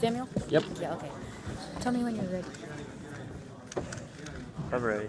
Samuel? Yep. Yeah, okay. Tell me when you're ready. I'm ready.